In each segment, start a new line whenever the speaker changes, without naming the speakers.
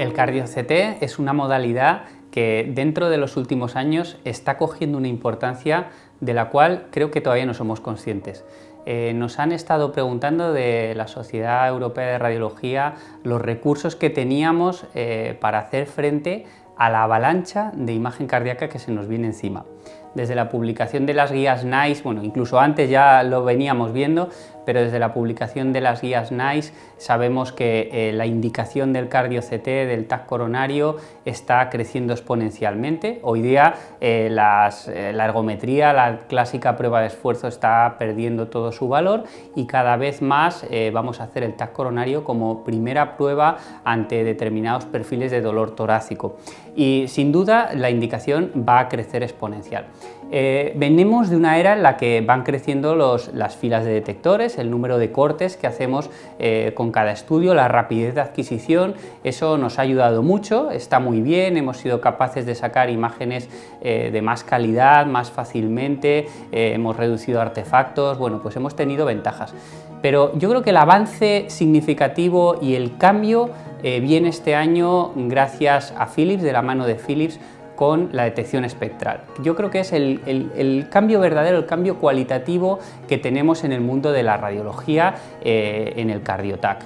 El cardio-CT es una modalidad que dentro de los últimos años está cogiendo una importancia de la cual creo que todavía no somos conscientes. Eh, nos han estado preguntando de la Sociedad Europea de Radiología los recursos que teníamos eh, para hacer frente a la avalancha de imagen cardíaca que se nos viene encima desde la publicación de las guías NICE, bueno, incluso antes ya lo veníamos viendo, pero desde la publicación de las guías NICE sabemos que eh, la indicación del cardio-CT, del TAC coronario, está creciendo exponencialmente. Hoy día eh, eh, la ergometría, la clásica prueba de esfuerzo, está perdiendo todo su valor y cada vez más vamos a hacer el TAC coronario como primera prueba ante determinados perfiles de dolor torácico. Y sin duda la indicación va a crecer exponencial. Venimos de una era en la que van creciendo las filas de detectores, el número de cortes que hacemos eh, con cada estudio, la rapidez de adquisición, eso nos ha ayudado mucho, está muy bien, hemos sido capaces de sacar imágenes eh, de más calidad, más fácilmente, hemos reducido artefactos, bueno, pues hemos tenido ventajas. Pero yo creo que el avance significativo y el cambio viene este año gracias a Philips, de la mano de Philips, con la detección espectral. Yo creo que es el, cambio verdadero, el cambio cualitativo que tenemos en el mundo de la radiología eh, en el cardiotac.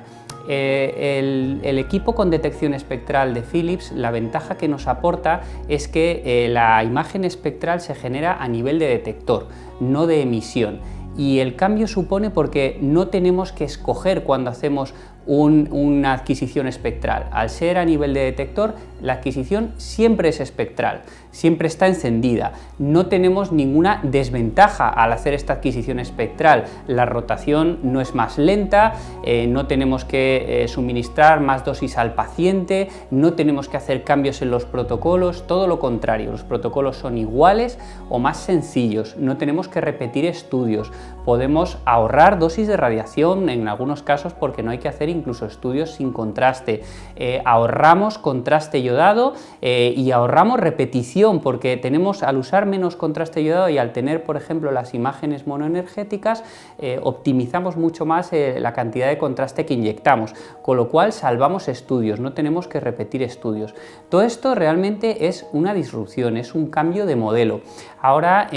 Eh, el, equipo con detección espectral de Philips, la ventaja que nos aporta es que eh, la imagen espectral se genera a nivel de detector, no de emisión. Y el cambio supone porque no tenemos que escoger cuando hacemos una adquisición espectral. Al ser a nivel de detector, la adquisición siempre es espectral, siempre está encendida. No tenemos ninguna desventaja al hacer esta adquisición espectral. La rotación no es más lenta, eh, no tenemos que eh, suministrar más dosis al paciente, no tenemos que hacer cambios en los protocolos, todo lo contrario, los protocolos son iguales o más sencillos, no tenemos que repetir estudios, podemos ahorrar dosis de radiación en algunos casos porque no hay que hacer incluso estudios sin contraste, eh, ahorramos contraste yodado y ahorramos repetición porque tenemos al usar menos contraste yodado y al tener, por ejemplo, las imágenes monoenergéticas, eh, optimizamos mucho más eh, la cantidad de contraste que inyectamos, con lo cual salvamos estudios, no tenemos que repetir estudios. Todo esto realmente es una disrupción, es un cambio de modelo. Ahora,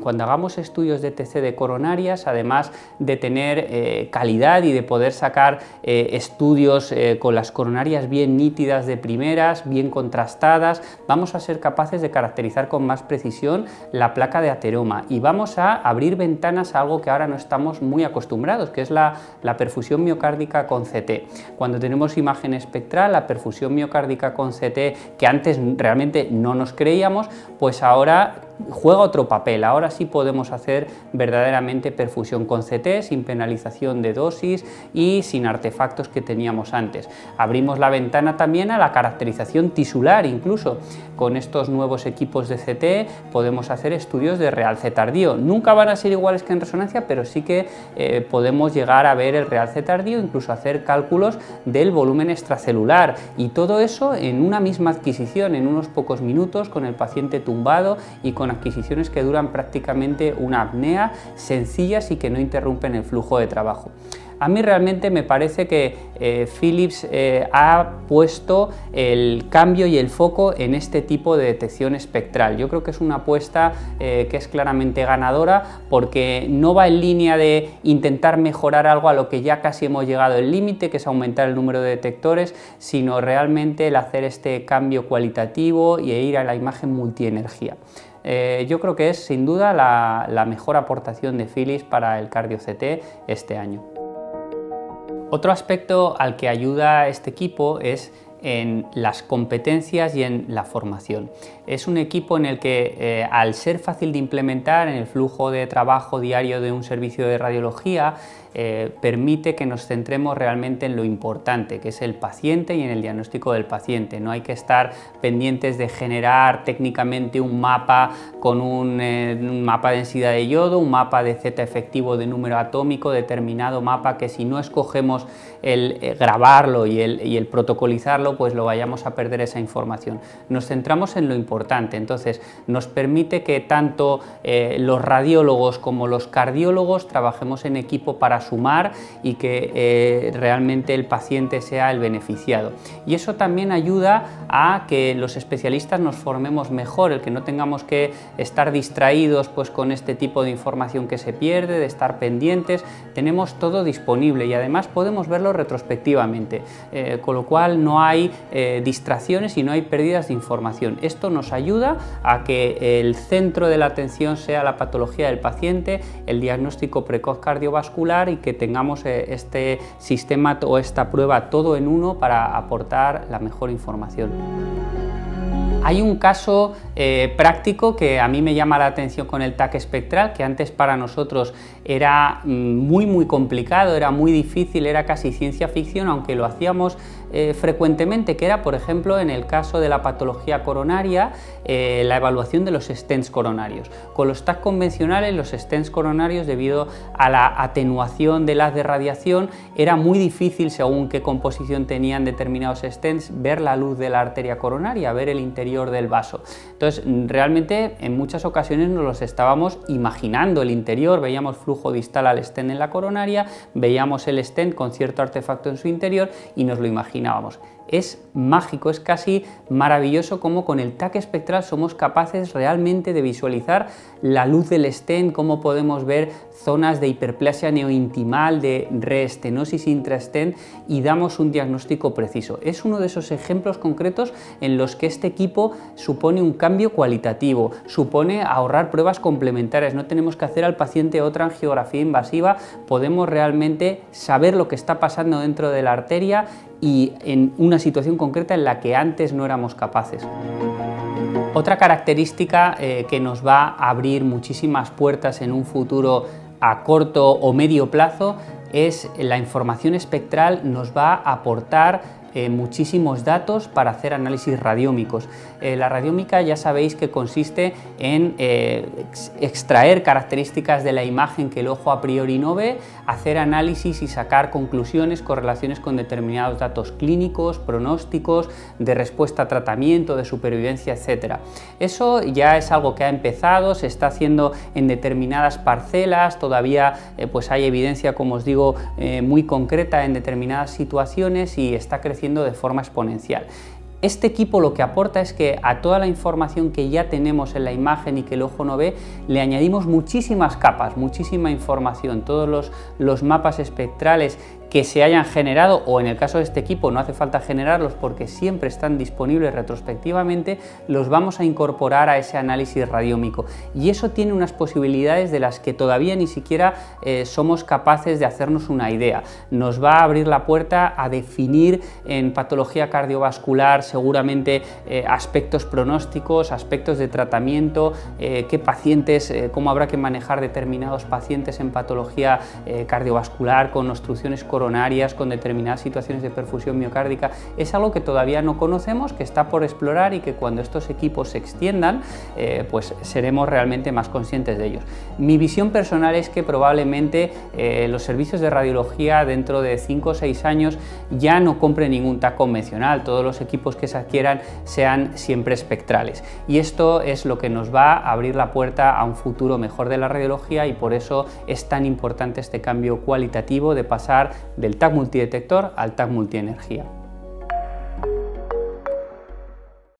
cuando hagamos estudios de TC de además de tener eh, calidad y de poder sacar estudios con las coronarias bien nítidas de primeras, bien contrastadas, vamos a ser capaces de caracterizar con más precisión la placa de ateroma y vamos a abrir ventanas a algo que ahora no estamos muy acostumbrados, que es la, la perfusión miocárdica con CT. Cuando tenemos imagen espectral, la perfusión miocárdica con CT, que antes realmente no nos creíamos, pues ahora juega otro papel. Ahora sí podemos hacer verdaderamente perfusión con CT sin penalización de dosis y sin artefactos que teníamos antes. Abrimos la ventana también a la caracterización tisular incluso. Con estos nuevos equipos de CT podemos hacer estudios de realce tardío. Nunca van a ser iguales que en resonancia, pero sí que eh, podemos llegar a ver el realce tardío, incluso hacer cálculos del volumen extracelular y todo eso en una misma adquisición, en unos pocos minutos con el paciente tumbado y con adquisiciones que duran prácticamente una apnea, sencillas y que no interrumpen el flujo de trabajo. A mí realmente me parece que eh, Philips eh, ha puesto el cambio y el foco en este tipo de detección espectral. Yo creo que es una apuesta eh, que es claramente ganadora porque no va en línea de intentar mejorar algo a lo que ya casi hemos llegado el límite, que es aumentar el número de detectores, sino realmente el hacer este cambio cualitativo y ir a la imagen multienergía. yo creo que es sin duda la, la mejor aportación de Philips para el cardio CT este año. Otro aspecto al que ayuda este equipo es en las competencias y en la formación. Es un equipo en el que eh, al ser fácil de implementar en el flujo de trabajo diario de un servicio de radiología, eh, permite que nos centremos realmente en lo importante, que es el paciente y en el diagnóstico del paciente. No hay que estar pendientes de generar técnicamente un mapa con un, eh, mapa de densidad de yodo, un mapa de Z efectivo de número atómico, determinado mapa que si no escogemos el grabarlo y el protocolizarlo, usarlo pues lo vayamos a perder esa información. Nos centramos en lo importante, entonces nos permite que tanto eh, los radiólogos como los cardiólogos trabajemos en equipo para sumar y que eh, realmente el paciente sea el beneficiado. Y eso también ayuda a que los especialistas nos formemos mejor, el que no tengamos que estar distraídos pues con este tipo de información que se pierde, de estar pendientes, tenemos todo disponible y además podemos verlo retrospectivamente, eh, con lo cual no hay distracciones y no hay pérdidas de información. Esto nos ayuda a que el centro de la atención sea la patología del paciente, el diagnóstico precoz cardiovascular y que tengamos eh, este sistema o esta prueba todo en uno para aportar la mejor información. Hay un caso eh, práctico que a mí me llama la atención con el TAC espectral, que antes para nosotros era mm, muy muy complicado, era muy difícil, era casi ciencia ficción, aunque lo hacíamos eh, frecuentemente, que era por ejemplo en el caso de la patología coronaria, eh, la evaluación de los stents coronarios. Con los TAC convencionales, los stents coronarios, debido a la atenuación de las de radiación, era muy difícil, según qué composición tenían determinados stents, ver la luz de la arteria coronaria, ver el interior del vaso. Entonces, realmente en muchas ocasiones nos los estábamos imaginando el interior, veíamos flujo distal al stent en la coronaria, veíamos el stent con cierto artefacto en su interior y nos lo es mágico, es casi maravilloso como con el TAC espectral somos capaces realmente de visualizar la luz del stent, cómo podemos ver zonas de hiperplasia neointimal, de reestenosis intrastent y damos un diagnóstico preciso. Es uno de esos ejemplos concretos en los que este equipo supone un cambio cualitativo, supone ahorrar pruebas complementarias, no tenemos que hacer al paciente otra angiografía invasiva, podemos realmente saber lo que está pasando dentro de la arteria y en una situación concreta en la que antes no éramos capaces. Otra característica eh, que nos va a abrir muchísimas puertas en un futuro a corto o medio plazo es la información espectral nos va a aportar eh, muchísimos datos para hacer análisis radiómicos. Eh, la radiómica ya sabéis que consiste en eh, extraer características de la imagen que el ojo a priori no ve, hacer análisis y sacar conclusiones, correlaciones con determinados datos clínicos, pronósticos, de respuesta a tratamiento, de supervivencia, etc. Eso ya es algo que ha empezado, se está haciendo en determinadas parcelas, todavía pues hay evidencia, como os digo, muy concreta en determinadas situaciones y está creciendo de forma exponencial. Este equipo lo que aporta es que a toda la información que ya tenemos en la imagen y que el ojo no ve, le añadimos muchísimas capas, muchísima información, todos los, los mapas espectrales que se hayan generado o en el caso de este equipo no hace falta generarlos porque siempre están disponibles retrospectivamente, los vamos a incorporar a ese análisis radiómico y eso tiene unas posibilidades de las que todavía ni siquiera eh, somos capaces de hacernos una idea. Nos va a abrir la puerta a definir en patología cardiovascular seguramente eh, aspectos pronósticos, aspectos de tratamiento, eh, qué pacientes, cómo habrá que manejar determinados pacientes en patología cardiovascular con obstrucciones con determinadas situaciones de perfusión miocárdica, es algo que todavía no conocemos, que está por explorar y que cuando estos equipos se extiendan, eh, pues seremos realmente más conscientes de ellos. Mi visión personal es que probablemente eh, los servicios de radiología dentro de 5 o 6 años ya no compren ningún TAC convencional, todos los equipos que se adquieran sean siempre espectrales. Y esto es lo que nos va a abrir la puerta a un futuro mejor de la radiología y por eso es tan importante este cambio cualitativo de pasar del TAC multidetector al TAC multienergía.